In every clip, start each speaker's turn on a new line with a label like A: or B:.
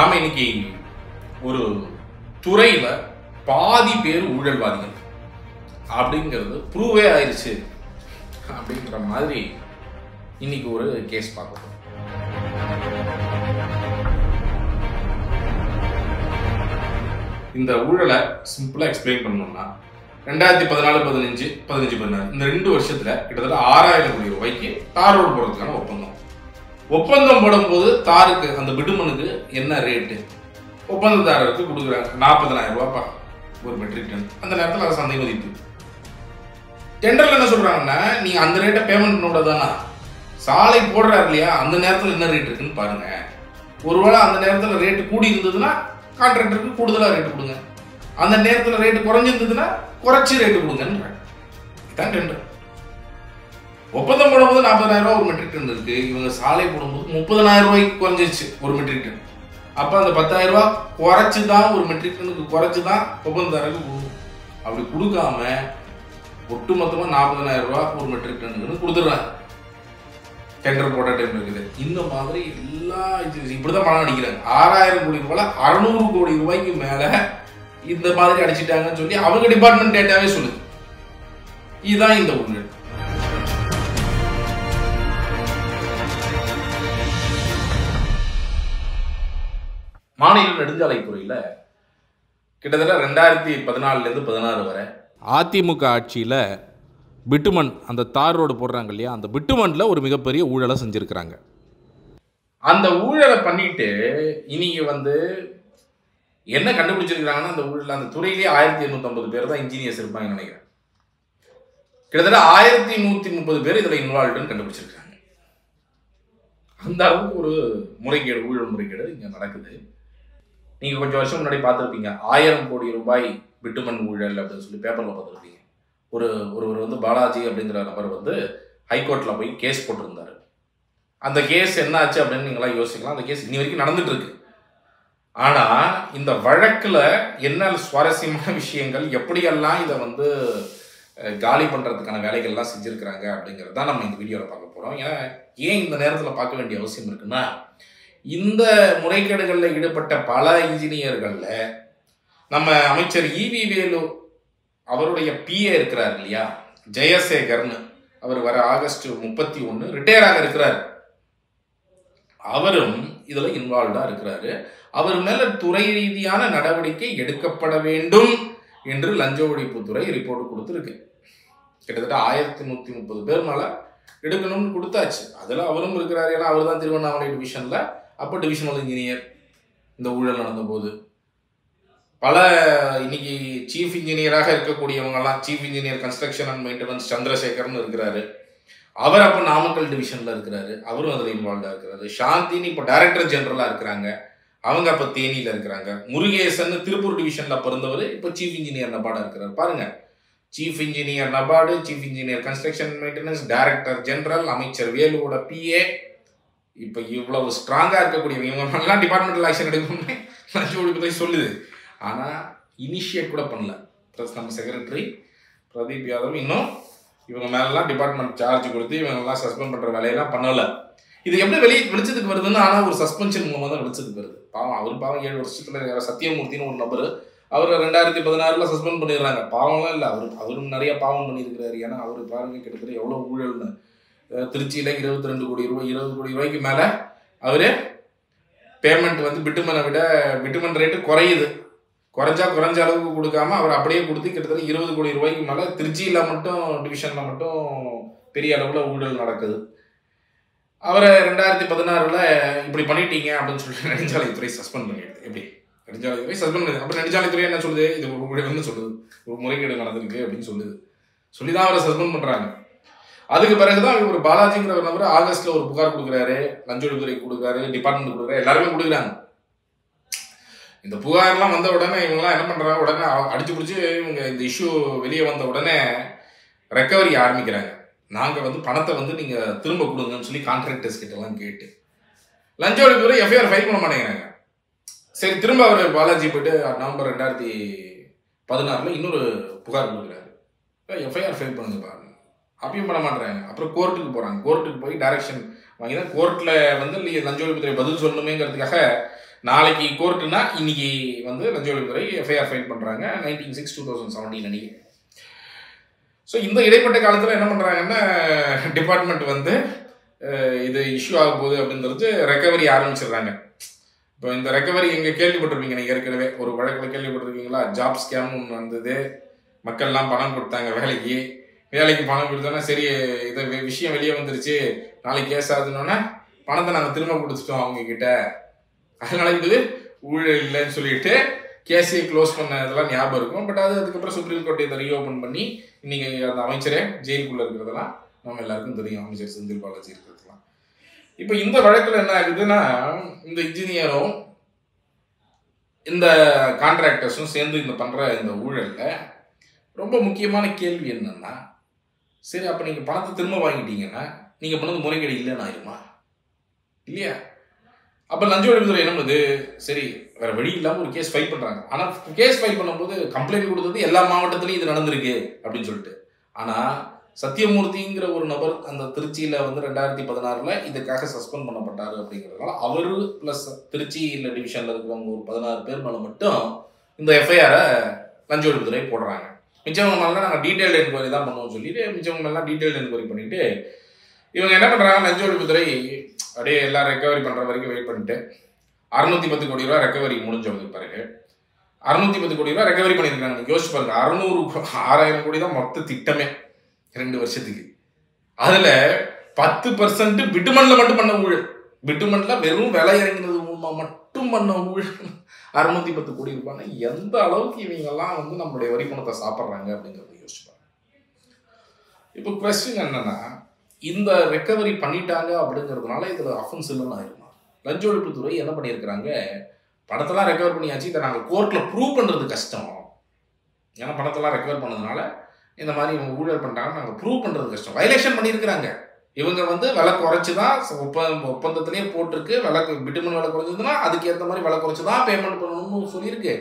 A: நாம் இன்னைக்கு ஒரு துறையில பாதி பேர் ஊழல்வாதிகள் அப்படிங்கிறது ப்ரூவே ஆயிடுச்சு அப்படிங்கிற மாதிரி இன்னைக்கு ஒரு கேஸ் பார்க்கணும் இந்த ஊழலை சிம்பிளாக எக்ஸ்பிளைன் பண்ணணும்னா ரெண்டாயிரத்தி பதினாலு பதினஞ்சு பதினஞ்சு பதினாறு இந்த ரெண்டு வருஷத்தில் கிட்டத்தட்ட ஆறாயிரம் கோடி ரூபாய்க்கு தார் ரோடு போடுறதுக்கான ஒப்பந்தம். ஒப்பந்தம் போடும்போது தாருக்கு அந்த விடுமனுக்கு என்ன ரேட்டு ஒப்பந்ததாரருக்கு கொடுக்குறாங்க. நாற்பதனாயிரம் ரூபாப்பா ஒரு மெட்ரிக் டன் அந்த நேரத்தில் அது சந்தை மதிப்பு டெண்டர்ல என்ன சொல்றாங்கன்னா நீ அந்த ரேட்டை பேமெண்ட் பண்ண தானா சாலை போடுறாரு இல்லையா? அந்த நேரத்தில் என்ன ரேட் இருக்குன்னு பாருங்க. ஒருவேளை அந்த நேரத்தில் ரேட்டு கூடி இருந்ததுன்னா கான்ட்ராக்டருக்கு கூடுதலாக ரேட்டு கொடுங்க. அந்த நேரத்தில் ரேட்டு குறைஞ்சிருந்ததுன்னா குறைச்சி ரேட்டு கொடுங்கன்றாங்க. இதான் டெண்டர் ஒப்பந்தம் போடும்போது நாற்பதாயிரம் ரூபா ஒரு மெட்ரிக் டன் இருக்கு. இவங்க சாலை போடும்போது முப்பதனாயிரம் ரூபாய்க்கு குறைஞ்சிருச்சு ஒரு மெட்ரிக் டன். அப்ப அந்த பத்தாயிரம் ரூபாய் குறைச்சு தான் ஒரு மெட்ரிக் டனுக்கு குறைச்சு தான் ஒப்பந்ததாரருக்கு கொடுக்கும். அப்படி கொடுக்காம ஒட்டு மொத்தமாக நாற்பதனாயிரம் ரூபா ஒரு மெட்ரிக் டனுக்குன்னு கொடுத்துட்றாங்க. டெண்டர் போட்ட டைம் இருக்குது. இந்த மாதிரி எல்லா இது- இப்படிதான் பணம் அடிக்கிறாங்க. ஆறாயிரம் கோடி ரூபாய் அறுநூறு கோடி ரூபாய்க்கு மேல இந்த மாதிரி அடிச்சிட்டாங்கன்னு சொல்லி அவங்க டிபார்ட்மெண்ட் டேட்டாவே சொல்லுது. இதுதான் இந்த உண்மை. மாநில நெடுஞ்சாலைத்துறையில் கிட்டத்தட்ட ரெண்டாயிரத்தி பதினாலுலேருந்து பதினாறு வரை அதிமுக ஆட்சியில் பிட்டுமன் அந்த தார் ரோடு போடுறாங்க இல்லையா அந்த பிட்டுமனில் ஒரு மிகப்பெரிய ஊழலை செஞ்சுருக்கிறாங்க. அந்த ஊழலை பண்ணிட்டு இனிங்க வந்து என்ன கண்டுபிடிச்சிருக்கிறாங்கன்னா அந்த ஊழல் அந்த துறையிலேயே ஆயிரத்தி எண்ணூற்றம்பது பேர் தான் இன்ஜினியர்ஸ் இருப்பாங்கன்னு நினைக்கிறேன். கிட்டத்தட்ட ஆயிரத்தி நூற்றி முப்பது பேர் இதில் இன்வால்வ்டுன்னு கண்டுபிடிச்சிருக்காங்க அந்த அளவுக்கு ஒரு முறைகேடு ஊழல் முறைகேடு இங்கே நடக்குது. நீங்க கொஞ்சம் வருஷம் முன்னாடி பார்த்துருப்பீங்க. ஆயிரம் கோடி ரூபாய் விட்டுமன் ஊழல் அப்படின்னு சொல்லி பேப்பர்ல பார்த்துருப்பீங்க. ஒரு ஒருவர் வந்து பாலாஜி அப்படிங்கிற நபர் வந்து ஹைகோர்ட்ல போய் கேஸ் போட்டிருந்தாரு. அந்த கேஸ் என்ன ஆச்சு அப்படின்னு நீங்களாம் யோசிக்கலாம். அந்த கேஸ் இன்னி வரைக்கும் நடந்துட்டு இருக்கு ஆனா இந்த வழக்குல என்ன சுவாரஸ்யமான விஷயங்கள் எப்படியெல்லாம் இதை வந்து காலி பண்ணுறதுக்கான வேலைகள்லாம் செஞ்சுருக்கிறாங்க அப்படிங்கிறது தான் நம்ம இந்த வீடியோவில் பார்க்க போகிறோம் ஏன்னா ஏன் இந்த நேரத்தில் பார்க்க வேண்டிய அவசியம் இருக்குன்னா இந்த முறைகேடுகளில் ஈடுபட்ட பல இன்ஜினியர்களில் நம்ம அமைச்சர் இவி வேலு அவருடைய பிஏ இருக்கிறார் இல்லையா? ஜெயசேகர்னு. அவர் வர ஆகஸ்ட் முப்பத்தி ஒன்று ரிட்டையர் ஆக இருக்கிறார். அவரும் இதில் இன்வால்வ்டாக இருக்கிறாரு. அவர் மேல துறை ரீதியான நடவடிக்கை எடுக்கப்பட வேண்டும் என்று லஞ்ச ஒழிப்புத்துறை ரிப்போர்ட் கொடுத்துருக்கு. கிட்டத்தட்ட ஆயிரத்தி நூற்றி முப்பது பேர் மேலே எடுக்கணும்னு கொடுத்தாச்சு. அதில் அவரும் இருக்கிறார் ஏன்னா அவர் தான் திருவண்ணாமலை டிவிஷனில் அப்போ டிவிஷனல் இன்ஜினியர் இந்த ஊழல் நடந்தபோது. பல இன்னைக்கு சீஃப் இன்ஜினியராக இருக்கக்கூடியவங்கலாம் chief engineer construction and maintenance சந்திரசேகர்னு இருக்கிறாரு. அவர் அப்போ நாமக்கல் டிவிஷனில் இருக்கிறாரு. அவரும் அதில் இன்வால்வாக இருக்கிறாரு. சாந்தின்னு இப்போ டைரக்டர் ஜெனரலாக இருக்கிறாங்க. அவங்க அப்போ தேனியில் இருக்கிறாங்க. முருகேசன் திருப்பூர் டிவிஷனில் பிறந்தவர் இப்போ சீஃப் இன்ஜினியர் நபார்டாக இருக்கிறார். பாருங்க. Chief engineer NABARD chief engineer construction maintenance director general அமைச்சர் வேலுவோட பிஏ இப்போ இவ்வளவு ஸ்ட்ராங்காக இருக்கக்கூடியவங்க இவங்க நல்லா டிபார்ட்மெண்டல் ஆக்ஷன் எடுக்கணும்னு லஞ்ச ஒழிப்புத்துறை சொல்லுது. ஆனால் இனிஷியேட் கூட பண்ணல. ப்ளஸ் நம்ம செக்ரட்டரி பிரதீப் யாதவ் இன்னும் இவங்க மேலெல்லாம் டிபார்ட்மெண்ட் சார்ஜ் கொடுத்து இவங்கெல்லாம் சஸ்பெண்ட் பண்ணுற வேலையெல்லாம் பண்ணலை. இது எப்படி வெளியே வெளிச்சத்துக்கு வருதுன்னு ஆனால் ஒரு சஸ்பென்ஷன் மூலமாக தான் வெளிச்சத்துக்கு வருது. பாவம் அவர் பாவம் ஏழு வருஷத்தில் சத்தியமூர்த்தின்னு ஒரு நபர் அவர் ரெண்டாயிரத்தி பதினாறுல சஸ்பெண்ட் பண்ணிடுறாங்க. பாவம்லாம் இல்லை அவர் அவரும் நிறைய பாவம் பண்ணியிருக்கிறாரு. ஏன்னா அவர் பாருங்க கிட்டத்தட்ட எவ்வளோ ஊழல்னு. திருச்சியில் இருபத்தி ரெண்டு கோடி ரூபாய் இருபது கோடி ரூபாய்க்கு மேலே அவர் பேமெண்ட் வந்து பிட்டுமனை விட பிட்டுமன் ரேட்டு குறையுது. குறைஞ்சா குறைஞ்ச அளவுக்கு கொடுக்காம அவர் அப்படியே கொடுத்து கிட்டத்தட்ட இருபது கோடி ரூபாய்க்கு மேலே திருச்சியில் மட்டும் டிவிஷனில் மட்டும் பெரிய அளவில் ஊழல் நடக்குது. அவரை ரெண்டாயிரத்தி பதினாறில் இப்படி பண்ணிட்டீங்க அப்படின்னு சொல்லி நெடுஞ்சாலைத்துறை சஸ்பெண்ட் பண்ணிடுது. எப்படி? நெடுஞ்சாலைத்துறை சஸ்பெண்ட் பண்ணுது அப்புறம் நெடுஞ்சாலைத்துறை என்ன சொல்லுது? இது ஒரு ஊழல்னு சொல்லுது. ஒரு முறைகேடு நடந்திருக்கு அப்படின்னு சொல்லுது. சொல்லி தான் அவரை சஸ்பெண்ட் பண்ணுறாங்க அதுக்கு பிறகுதான் இவர் பாலாஜிங்கிற ஒரு நபர் ஆகஸ்ட்ல ஒரு புகார் கொடுக்குறாரு லஞ்ச ஒழிப்புத்துறை கொடுக்குறாரு டிபார்ட்மெண்ட் கொடுக்குறாரு எல்லாருமே கொடுக்குறாங்க. இந்த புகார்லாம் வந்த உடனே இவங்கெல்லாம் என்ன பண்றாங்க? உடனே அடிச்சு பிடிச்சி இவங்க இந்த இஷ்யூ வெளியே வந்த உடனே ரெக்கவரி ஆரம்பிக்கிறாங்க. நாங்கள் வந்து பணத்தை வந்து நீங்க திரும்ப கொடுங்கன்னு சொல்லி கான்ட்ராக்டர்ஸ் கிட்ட. எல்லாம் கேட்டு லஞ்ச ஒழிப்புறை எஃப்ஐஆர் ஃபைல் பண்ண மாட்டேங்கிறாங்க. சரி திரும்ப அவர் பாலாஜி போயிட்டு நவம்பர் ரெண்டாயிரத்தி பதினாறுல இன்னொரு புகார் கொடுக்குறாரு. எஃப்ஐஆர் ஃபைல் பண்ணுங்கப்பா அப்பயும் பண்ண மாட்டேறாங்க அப்புறம் கோர்ட்டுக்கு போகிறாங்க கோர்ட்டுக்கு போய் டைரக்ஷன் வாங்கி தான் கோர்ட்டில் வந்து நீங்கள் லஞ்ச ஒழிப்புத்துறை பதில் சொல்லணுமேங்கிறதுக்காக நாளைக்கு கோர்ட்டுனா இன்னைக்கு வந்து லஞ்ச ஒழிப்புத்துறை எஃப்ஐஆர் ஃபைல் பண்ணுறாங்க nineteen six two thousand seventeen அன்னைக்கு. ஸோ இந்த இடைப்பட்ட காலத்தில் என்ன பண்ணுறாங்கன்னா டிபார்ட்மெண்ட் வந்து இது இஷ்யூ ஆக போகுது அப்படின்றது ரெக்கவரி ஆரம்பிச்சிடுறாங்க. இப்போ இந்த ரெக்கவரி எங்கே கேள்விப்பட்டிருப்பீங்க? நீங்கள் ஏற்கனவே ஒரு வழக்கில் கேள்விப்பட்டிருக்கீங்களா? ஜாப் ஸ்கேம் ஒன்று வந்தது. மக்கள்லாம் பணம் கொடுத்தாங்க வேலைக்கு. வேலைக்கு பணம் கொடுத்தோன்னா சரி இதை விஷயம் வெளியே வந்துருச்சு. நாளைக்கு கேஸ் ஆகுதுன்னொன்னே பணத்தை நாங்கள் திரும்ப கொடுத்துட்டோம் அவங்க கிட்ட அதனால இது ஊழல் இல்லைன்னு சொல்லிட்டு கேஸையே க்ளோஸ் பண்ணதெல்லாம் ஞாபகம் இருக்கும். பட் அது அதுக்கப்புறம் சுப்ரீம் கோர்ட் இதை ரீஓபன் பண்ணி இன்னைக்கு அந்த அமைச்சரே ஜெயிலுக்குள்ளே இருக்கிறதெல்லாம் நம்ம எல்லாருக்கும் தெரியும். அமைச்சர் செந்தில் பாலாஜி இருக்கிறதுலாம் இப்போ இந்த வழக்கில் என்ன ஆகுதுன்னா இந்த இன்ஜினியரும் இந்த கான்ட்ராக்டர்ஸும் சேர்ந்து இந்த பண்ணுற இந்த ஊழலில் ரொம்ப முக்கியமான கேள்வி என்னன்னா சரி அப்போ நீங்கள் பணத்தை திரும்ப வாங்கிட்டீங்கன்னா நீங்கள் பண்ணது முறைகேடு இல்லைன்னு ஆயிருமா? இல்லையா? அப்போ லஞ்ச ஒழிப்புத்துறை என்ன பண்ணுது? சரி வேற வழி இல்லாமல் ஒரு கேஸ் ஃபைல் பண்ணுறாங்க ஆனால் கேஸ் ஃபைல் பண்ணும்போது கம்ப்ளைண்ட் கொடுத்தது எல்லா மாவட்டத்துலையும் இது நடந்திருக்கு அப்படின்னு சொல்லிட்டு. ஆனால் சத்தியமூர்த்திங்கிற ஒரு நபர் அந்த திருச்சியில் வந்து ரெண்டாயிரத்தி பதினாறில் இதுக்காக சஸ்பெண்ட் பண்ணப்பட்டார் அப்படிங்கிறதுனால அவர் ப்ளஸ் திருச்சியில் டிவிஷனில் இருக்கிறவங்க ஒரு பதினாறு பேர் மேலே மட்டும் இந்த எஃப்ஐஆரை லஞ்ச ஒழிப்புத்துறை போடுறாங்க. மிச்சவங்க மேலாம் நாங்கள் டீட்டெயில் என்கொயரி தான் பண்ணுவோம்னு சொல்லிட்டு மிச்சவங்க மேலாம் டீட்டெயில் என்கொயரி பண்ணிட்டு இவங்க என்ன பண்ணுறாங்க லஞ்ச ஒழிப்புத்துறை அப்படியே எல்லாம் ரெக்கவரி பண்ணுற வரைக்கும் வெயிட் பண்ணிட்டு அறுநூத்தி பத்து கோடி ரூபா ரெக்கவரி முடிஞ்சவங்க பிறகு அறுநூத்தி பத்து கோடி ரூபா ரெக்கவரி பண்ணியிருக்காங்க யோசிச்சு பாருங்க அறுநூறு ஆறாயிரம் கோடி தான் மொத்த திட்டமே ரெண்டு வருஷத்துக்கு. அதுல பத்து பர்சன்ட் பிட்டுமண்ல மட்டும் பண்ண ஊழல். பிட்டுமண்ணில் வெறும் விலை இறங்கினது மூலமா மட்டும். பண்ண ஊழல் அறுநூத்தி பத்து கோடி இருப்பாங்க. எந்த அளவுக்கு இவங்கெல்லாம் வந்து நம்மளுடைய வரி பணத்தை சாப்பிட்றாங்க அப்படிங்கிறத யோசிச்சு இப்போ கொஸ்டின் என்னன்னா இந்த ரெக்கவரி பண்ணிட்டாங்க அப்படிங்கிறதுனால இதில் அஃபன்ஸ் இல்லைன்னு ஆயிருமா? லஞ்ச ஒழிப்புத்துறை என்ன பண்ணியிருக்கிறாங்க? படத்தெல்லாம் ரெக்கவர் பண்ணியாச்சு. இதை நாங்கள் கோர்ட்டில் ப்ரூவ் பண்ணுறது கஷ்டம். ஏன்னா பணத்தெல்லாம் ரெக்கவர் பண்ணதுனால இந்த மாதிரி இவங்க ஊழல் பண்ணிட்டாங்க நாங்கள் ப்ரூவ் பண்ணுறது கஷ்டம். வயலேஷன் பண்ணியிருக்கிறாங்க. இவங்க வந்து விலை குறைச்சி தான் ஒப்ப ஒப்பந்தத்திலேயே போட்டிருக்கு. விலை பிட்டுமன் விலை குறைஞ்சதுன்னா அதுக்கு ஏற்ற மாதிரி விலை குறைச்சி தான் பேமெண்ட் பண்ணணும்னு சொல்லியிருக்கு.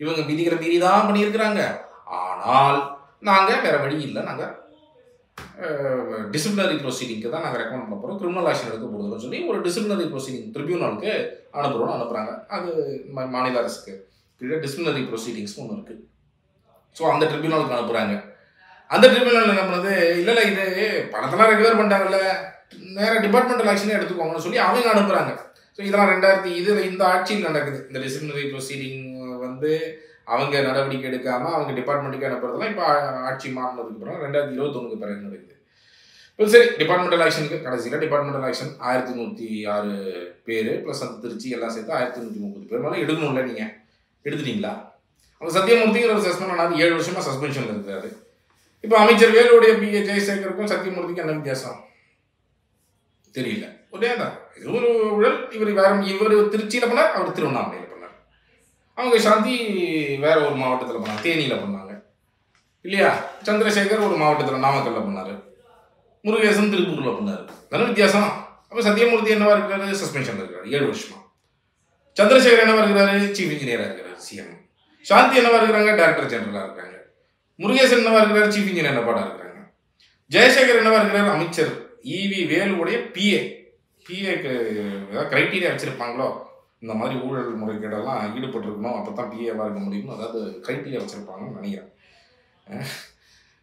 A: இவங்க விதிகிற மீறி தான் பண்ணியிருக்கிறாங்க. ஆனால் நாங்கள் வேறு வழி இல்லை. நாங்கள் டிசிப்ளினரி ப்ரொசீடிங்க்கு தான் நாங்கள் ரெக்கமெண்ட் பண்ண போகிறோம் கிரிமினல் ஆக்ஷன் எடுக்க போகிறோம்னு சொல்லி ஒரு டிசிப்ளினரி ப்ரொசீடிங் ட்ரிபியூனலுக்கு அனுப்புகிறோம்னு அனுப்புகிறாங்க அது மா- மாநில அரசுக்கு கீழே டிசிப்ளினரி ப்ரொசீடிங்ஸ் ஒன்று இருக்குது ஸோ அந்த ட்ரிபியூனலுக்கு அனுப்புகிறாங்க அந்த ட்ரிபியூனல் என்ன பண்ணுது இல்லை இல்லை இது பணத்தெல்லாம் ரெக்கவர் பண்ணிட்டாங்கல்ல. நேராக டிபார்ட்மெண்டல் ஆக்ஷனே எடுத்துக்கோங்கன்னு சொல்லி அவங்க அனுப்புகிறாங்க ஸோ இதெல்லாம் ரெண்டாயிரத்தி இது இந்த ஆட்சியில் நடக்குது. இந்த டிசிப்ளினரி ப்ரொசீடிங் வந்து அவங்க நடவடிக்கை எடுக்காமல் அவங்க டிபார்ட்மெண்ட்டுக்கு அனுப்புறதெல்லாம் இப்போ ஆட்சி மாறினதுக்கு பிறகு ரெண்டாயிரத்தி இருபத்தொன்னுக்கு பிறகு நடக்குது. இப்போ சரி டிபார்ட்மெண்டல் ஆக்ஷனுக்கு கடைசியில் டிபார்ட்மெண்டல் ஆக்ஷன் ஆயிரத்தி நூற்றி ஆறு பேர் ப்ளஸ் அந்த திருச்சி எல்லாம் சேர்த்து ஆயிரத்தி நூற்றி முப்பது பேர் மேலே எடுக்கணும்ல நீங்கள் எடுத்துட்டீங்களா? அவங்க சத்தியமூர்த்திங்கிற ஒரு சஸ்பெண்ட் ஆனாது ஏழு வருஷமாக சஸ்பென்ஷனில் இருக்காரு. இப்போ அமைச்சர் வேலுடைய பி. ஏ. ஜெயசேகருக்கும் சத்தியமூர்த்திக்கும் என்ன வித்தியாசம்? தெரியல. ஒரே தான். இது ஒரு ஊழல் இவர் வேற இவர் திருச்சியில் பண்ணார் அவர் திருவண்ணாமலையில் பண்ணார். அவங்க சாந்தி வேற ஒரு மாவட்டத்தில் பண்ணாங்க. தேனியில் பண்ணாங்க. இல்லையா? சந்திரசேகர் ஒரு மாவட்டத்தில் நாமக்கல்ல பண்ணார். முருகேசன் திருப்பூரில் பண்ணார். நல்ல வித்தியாசம். அப்போ சத்தியமூர்த்தி என்னவா இருக்கிறாரு? சஸ்பென்ஷன் இருக்கிறார். ஏழு வருஷமா. சந்திரசேகர் என்னவா இருக்கிறாரு? சீஃப் இன்ஜினியராக இருக்கிறார் சிஎம் சாந்தி என்னவா இருக்கிறாங்க? டைரக்டர் ஜெனரலாக இருக்காங்க முருகேசன் என்னவா இருக்கிறார் சீஃப் இன்ஜினியர் என்னப்பாடா இருக்கிறாங்க? ஜெயசேகர் என்னவா இருக்கிறார் அமைச்சர். இவி வேலுடைய பிஏ பிஏக்கு ஏதாவது கிரைட்டீரியா வச்சிருப்பாங்களோ? இந்த மாதிரி ஊழல் முறைகேடெல்லாம் ஈடுபட்டிருக்கணும். அப்போ தான் பிஏவாக இருக்க முடியும்னு அதாவது கிரைட்டீரியா வச்சுருப்பாங்கன்னு நினைக்கிறேன்.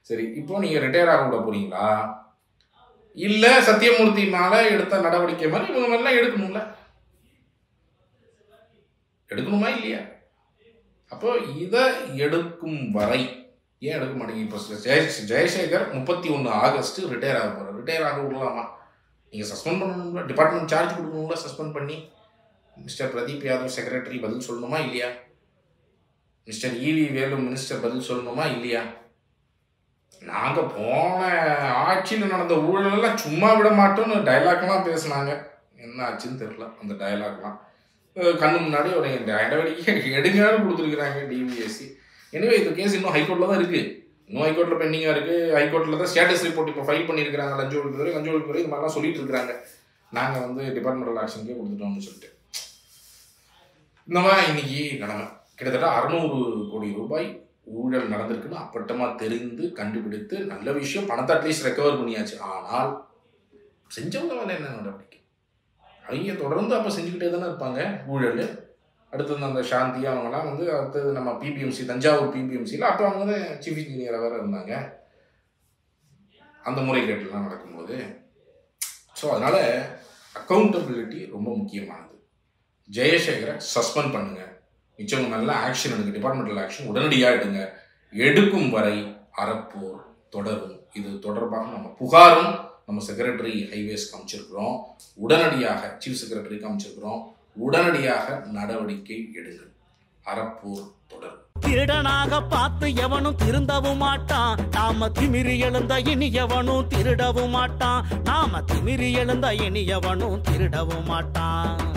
A: சரி இப்போ நீங்கள் ரிட்டையர் ஆக விட போகிறீங்களா இல்லை சத்தியமூர்த்தி மேலே எடுத்த நடவடிக்கை மாதிரி இவங்க மாதிரிலாம் எடுக்கணும்ல? எடுக்கணுமா இல்லையா? அப்போ இதை எடுக்கும் வரை ஏன் எடுக்க மாட்டேங்க? இப்போ ஜெய ஜெயசேகர் முப்பத்தி ஒன்று ஆகஸ்ட் ரிட்டையர் ஆக போகிறார் ரிட்டையர் ஆக விடலாமா? நீங்கள் சஸ்பெண்ட் பண்ணணும்ல டிபார்ட்மெண்ட் சார்ஜ் கொடுக்கணும்ல சஸ்பெண்ட் பண்ணி. மிஸ்டர் பிரதீப் யாதவ் செக்ரட்டரி பதில் சொல்லணுமா இல்லையா? மிஸ்டர் இவி வேலு மினிஸ்டர் பதில் சொல்லணுமா இல்லையா? நாங்கள் போன ஆட்சியில் நடந்த ஊழலெல்லாம் சும்மா விட மாட்டோம்னு டைலாக்லாம் பேசுனாங்க. என்ன ஆச்சுன்னு தெரியல அந்த டைலாக்லாம் கண்ணு முன்னாடி ஒரு நடவடிக்கை எடுங்கன்னு கொடுத்துருக்குறாங்க டிபிஎஸ்சி எனவே இந்த கேஸ் இன்னும் ஹைகோர்ட்டில் தான் இருக்குது இன்னும் ஹைகோர்ட்டில் பெண்டிங்காக இருக்குது ஹைகோர்ட்டில் தான் ஸ்டேட்டஸ் ரிப்போர்ட் இப்போ ஃபைல் பண்ணியிருக்கிறாங்க லஞ்ச ஒழிப்புறை லஞ்ச ஒழிப்புறை இது மாதிரிலாம் சொல்லிட்டு இருக்காங்க. நாங்கள் வந்து டிபார்ட்மெண்டல் ஆக்ஷனுக்கே கொடுத்துட்டோம்னு சொல்லிட்டு. இந்த மாதிரி இன்னைக்கு கடமை கிட்டத்தட்ட அறநூறு கோடி ரூபாய் ஊழல் நடந்திருக்குன்னு அப்பட்டமாக தெரிந்து கண்டுபிடித்து நல்ல விஷயம் பணத்தை அட்லீஸ்ட் ரெக்கவர் பண்ணியாச்சு. ஆனால் செஞ்சவங்க மேலே என்ன நடவடிக்கை? அவங்க தொடர்ந்து அப்போ செஞ்சுக்கிட்டே தானே இருப்பாங்க ஊழல். அடுத்தது அந்த சாந்தி அவங்கலாம் வந்து அடுத்தது நம்ம பிபிஎம்சி தஞ்சாவூர் பிபிஎம்சியில் அப்போ அவங்க வந்து சீஃப் இன்ஜினியராக வேறு இருந்தாங்க. அந்த முறைகேட்டுலாம் நடக்கும்போது. ஸோ அதனால் அக்கௌண்டபிலிட்டி ரொம்ப முக்கியமானது. ஜெயசேகரை சஸ்பெண்ட் பண்ணுங்க. மிச்சவங்க நல்லா ஆக்ஷன் எடுங்க. டிபார்ட்மெண்டல் ஆக்ஷன் உடனடியாக எடுங்க. எடுக்கும் வரை அறப்போர் தொடரும். இது தொடர்பாக நம்ம புகாரும் நம்ம செக்ரட்டரி ஹைவேஸ் காமிச்சிருக்கிறோம். உடனடியாக சீஃப் செக்ரட்டரி காமிச்சிருக்கிறோம். உடனடியாக நடவடிக்கை எடுங்கள் அறப்போர் தொடரும்
B: திருடனாக பார்த்து எவனும் திருந்தவும் மாட்டான். நாம திமிரி எழுந்த இனி எவனும் திருடவும் மாட்டான். நாம திமிரி எழுந்த இனி எவனும் திருடவும் மாட்டான்.